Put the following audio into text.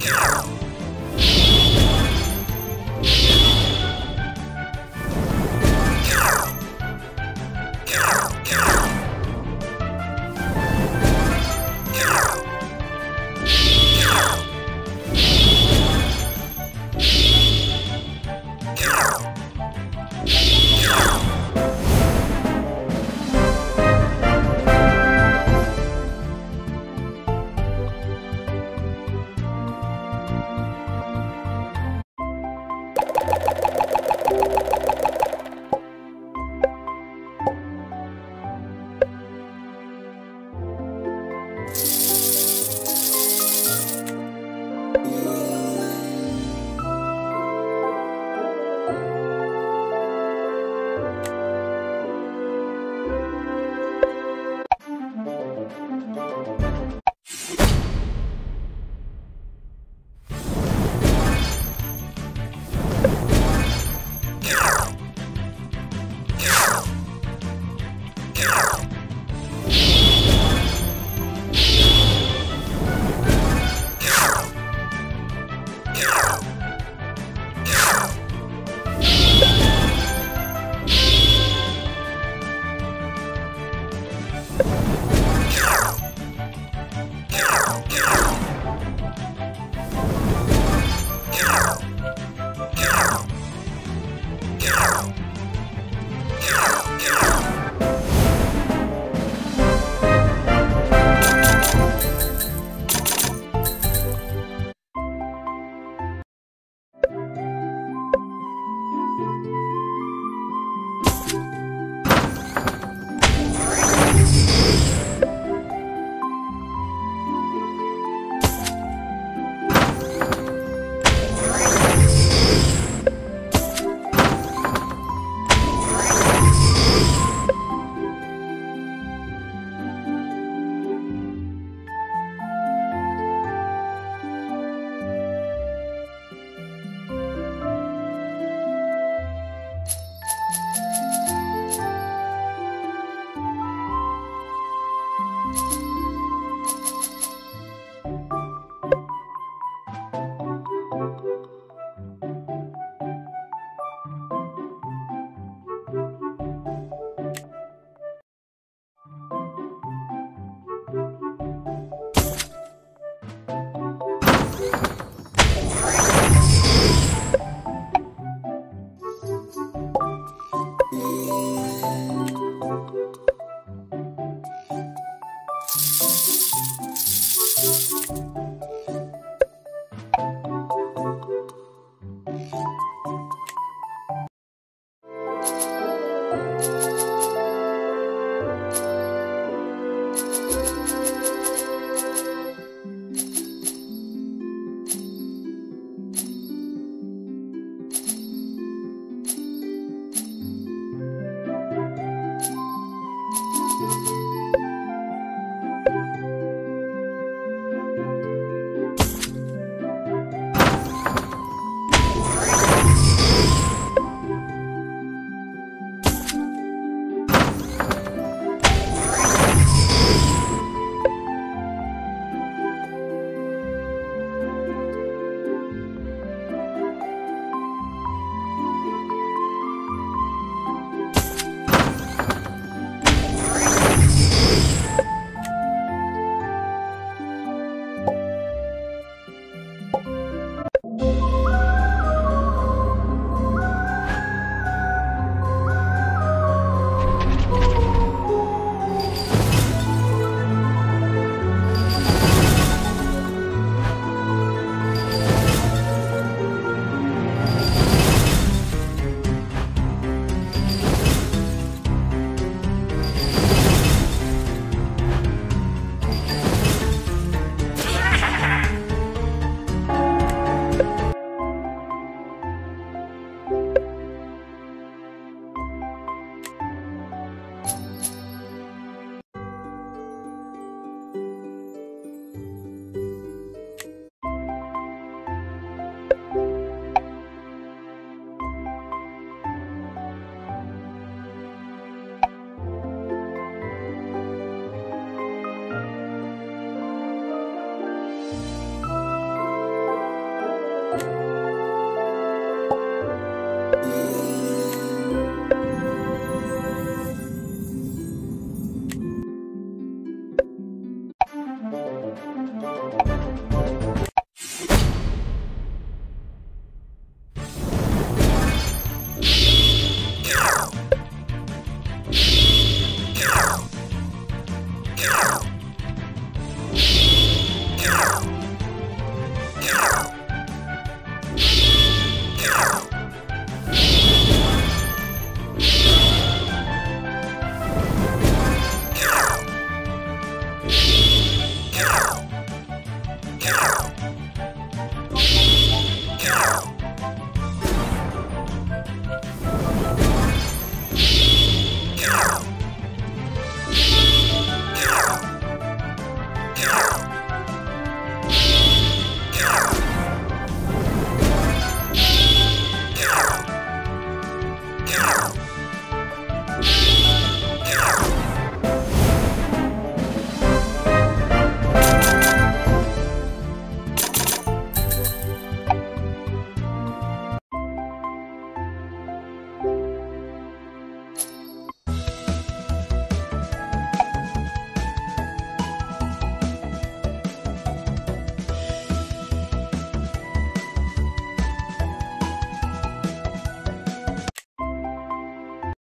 Go!